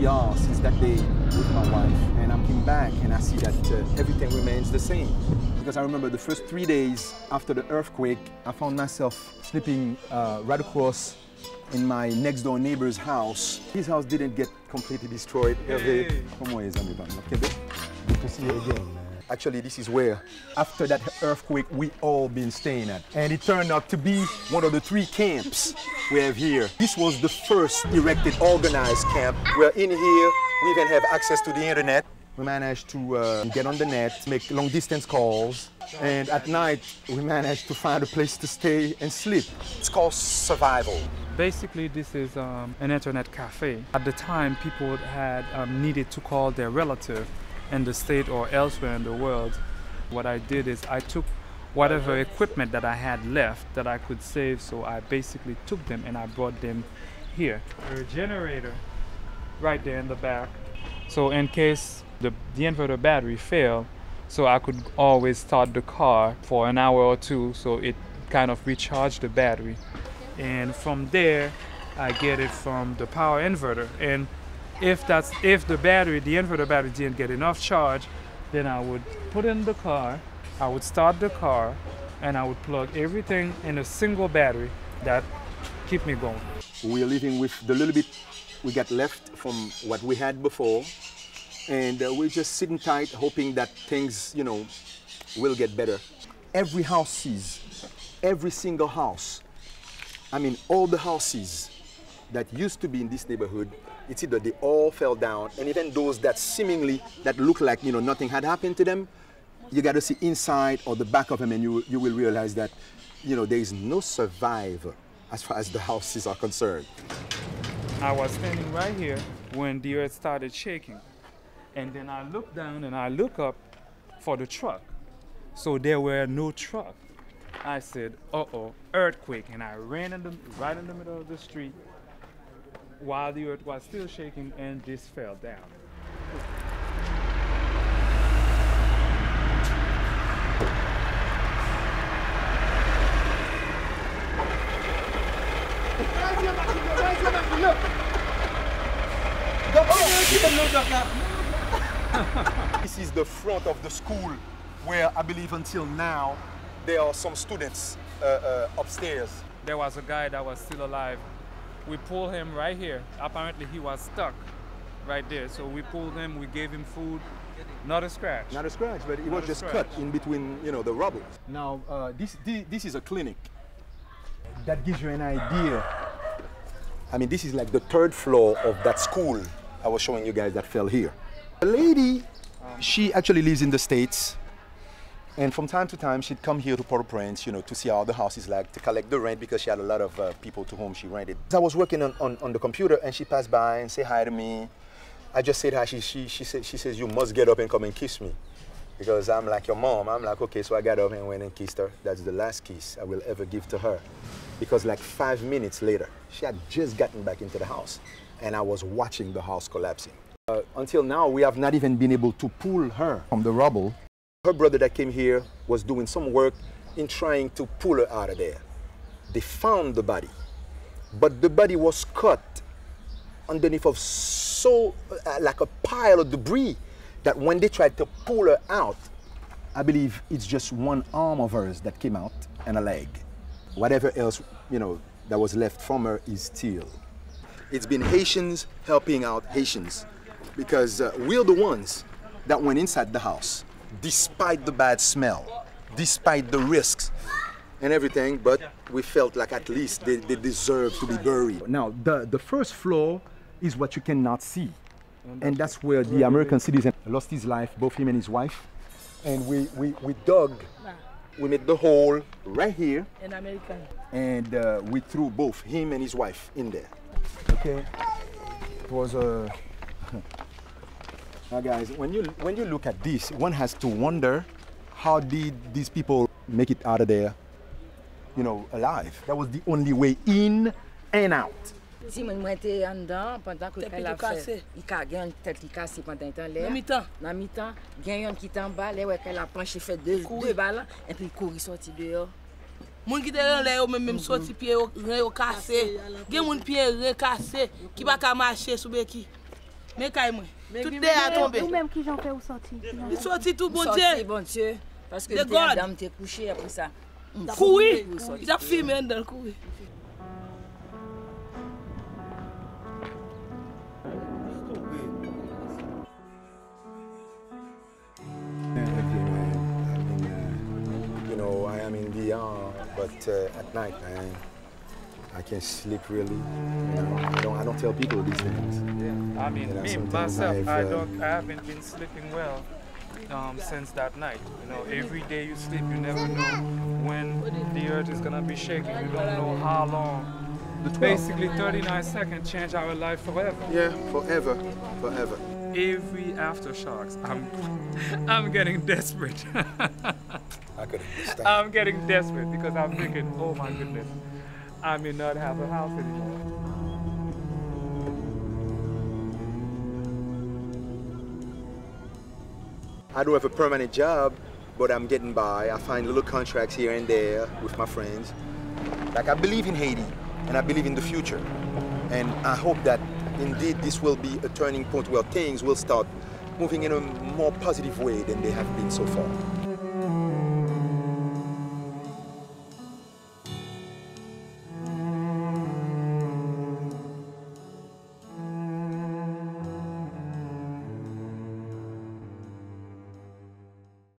DR since that day with my wife, and I'm coming back and I see that uh, everything remains the same. Because I remember the first three days after the earthquake, I found myself sleeping uh, right across in my next door neighbor's house. His house didn't get completely destroyed. Hey. Como é, Zambi? Okay, good to see you again. Actually, this is where, after that earthquake, we all been staying at. And it turned out to be one of the three camps we have here. This was the first erected organized camp. We're in here, we even have access to the internet. We managed to uh, get on the net, make long distance calls, and at night we managed to find a place to stay and sleep. It's called survival. Basically, this is um, an internet cafe. At the time, people had um, needed to call their relative in the state or elsewhere in the world. What I did is I took whatever equipment that I had left that I could save, so I basically took them and I brought them here. A generator right there in the back. So in case the, the inverter battery failed, so I could always start the car for an hour or two so it kind of recharged the battery. And from there, I get it from the power inverter. And if that's if the battery, the inverter battery didn't get enough charge, then I would put in the car, I would start the car, and I would plug everything in a single battery that keep me going. We're living with the little bit we got left from what we had before. And uh, we're just sitting tight, hoping that things, you know, will get better. Every house sees, every single house, I mean, all the houses that used to be in this neighborhood, it's either they all fell down, and even those that seemingly, that look like, you know, nothing had happened to them, you got to see inside or the back of them, and you, you will realize that, you know, there is no survivor as far as the houses are concerned. I was standing right here when the earth started shaking. And then I look down and I look up for the truck. So there were no truck. I said, uh-oh, earthquake. And I ran in the, right in the middle of the street while the earth was still shaking and this fell down. This is the front of the school where I believe until now there are some students uh, uh, upstairs. There was a guy that was still alive. We pulled him right here. Apparently he was stuck right there. So we pulled him, we gave him food, not a scratch. Not a scratch, but it Not was just scratch. cut in between, you know, the rubble. Now, uh, this, this, this is a clinic. That gives you an idea. I mean, this is like the third floor of that school I was showing you guys that fell here. The lady, she actually lives in the States. And from time to time, she'd come here to Port-au-Prince, you know, to see how the house is like, to collect the rent because she had a lot of uh, people to whom she rented. I was working on, on, on the computer and she passed by and say hi to me. I just said hi. She, she, she, said, she says, you must get up and come and kiss me. Because I'm like your mom. I'm like, okay, so I got up and went and kissed her. That's the last kiss I will ever give to her. Because like five minutes later, she had just gotten back into the house and I was watching the house collapsing. Uh, until now, we have not even been able to pull her from the rubble. Her brother that came here was doing some work in trying to pull her out of there. They found the body, but the body was cut underneath of so uh, like a pile of debris that when they tried to pull her out, I believe it's just one arm of hers that came out and a leg. Whatever else, you know, that was left from her is still. It's been Haitians helping out Haitians because uh, we're the ones that went inside the house despite the bad smell, despite the risks and everything, but we felt like at least they, they deserve to be buried. Now, the, the first floor is what you cannot see. And that's where the American citizen lost his life, both him and his wife. And we, we, we dug, we made the hole right here, in American. and uh, we threw both him and his wife in there. Okay, it was a. Now guys, when you, when you look at this, one has to wonder how did these people make it out of there, you know, alive? That was the only way in and out. Si mwen mwen te an dan, pandan kou fè la fè, i ka gen yon tèt li kase pandan tan lè. Nan mi tan? Nan mi tan, gen yon ki tan ba, lè wè kè la panche fè dè balan, epi kouri soti dè yo. Moun ki te lè lè yo, mè mèm soti piye yo kase, gen moun piye yo kase, ki pa ka mache soube ki. Mè kay mwen. Tout de a tombe. Ou mèm ki jan fè ou soti? Li soti tout bon Dieu. Soti bon Dieu. Paske te adam te kouche apre sa. Koui. I tap filme an dan koui. You know, I am in Diyan, but uh, at night, man. I can't sleep really. You know, I don't, I don't tell people these things. Yeah. I mean, You know, me myself, I've, I uh, don't, I haven't been sleeping well um, since that night. You know, every day you sleep, you never know when the earth is gonna be shaking. You don't know how long. Basically, 39 seconds change our life forever. Yeah, forever, forever. Every aftershocks, I'm, I'm getting desperate. I could understand. I'm getting desperate because I'm thinking, oh my goodness, I may not have a house anymore. I don't have a permanent job, but I'm getting by. I find little contracts here and there with my friends. Like I believe in Haiti, and I believe in the future. And I hope that indeed this will be a turning point where things will start moving in a more positive way than they have been so far.